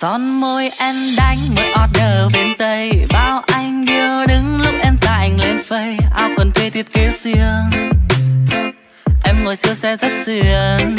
son môi em đánh mới order bên tây. Bao anh yêu đứng lúc em tạnh lên phây. Áo quần thuê thiết kế riêng em ngồi siêu xe rất xuyên